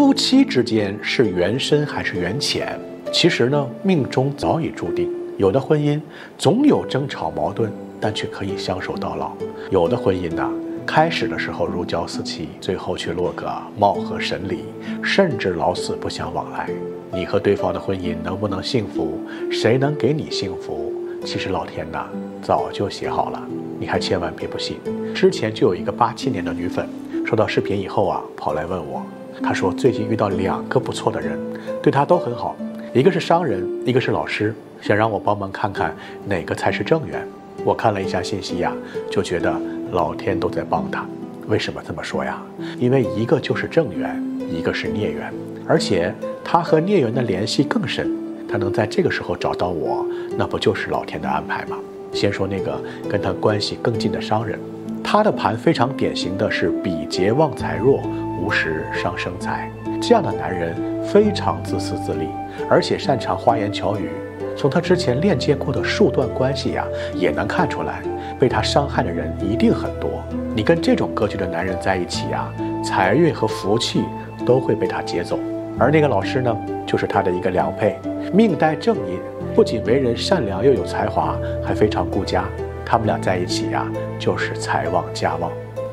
夫妻之间是缘深还是缘浅？其实呢，命中早已注定。有的婚姻总有争吵矛盾，但却可以相守到老；有的婚姻呢，开始的时候如胶似漆，最后却落个貌合神离，甚至老死不相往来。你和对方的婚姻能不能幸福？谁能给你幸福？其实老天呐，早就写好了。你还千万别不信。之前就有一个八七年的女粉，收到视频以后啊，跑来问我，他说最近遇到两个不错的人，对他都很好，一个是商人，一个是老师，想让我帮忙看看哪个才是正缘。我看了一下信息呀，就觉得老天都在帮他。为什么这么说呀？因为一个就是正缘，一个是孽缘，而且他和孽缘的联系更深。他能在这个时候找到我，那不就是老天的安排吗？先说那个跟他关系更近的商人，他的盘非常典型的是比劫旺财弱，无时伤生财。这样的男人非常自私自利，而且擅长花言巧语。从他之前链接过的数段关系呀，也能看出来，被他伤害的人一定很多。你跟这种格局的男人在一起呀，财运和福气都会被他劫走。而那个老师呢，就是他的一个良配，命带正印，不仅为人善良又有才华，还非常顾家。他们俩在一起呀，就是财旺家旺。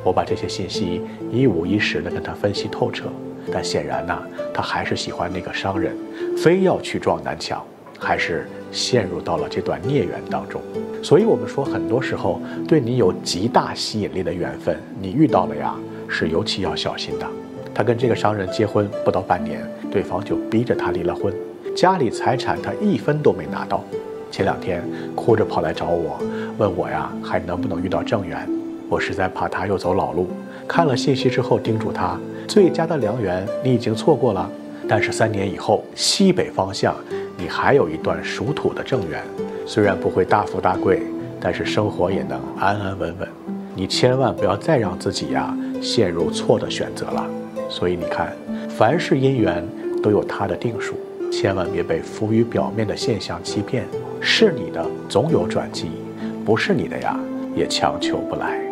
我把这些信息一五一十的跟他分析透彻，但显然呢，他还是喜欢那个商人，非要去撞南墙，还是陷入到了这段孽缘当中。所以，我们说，很多时候对你有极大吸引力的缘分，你遇到了呀，是尤其要小心的。他跟这个商人结婚不到半年，对方就逼着他离了婚，家里财产他一分都没拿到。前两天哭着跑来找我，问我呀还能不能遇到正缘。我实在怕他又走老路，看了信息之后叮嘱他，最佳的良缘你已经错过了，但是三年以后西北方向你还有一段属土的正缘，虽然不会大富大贵，但是生活也能安安稳稳。你千万不要再让自己呀陷入错的选择了。所以你看，凡是姻缘都有它的定数，千万别被浮于表面的现象欺骗。是你的总有转机，不是你的呀，也强求不来。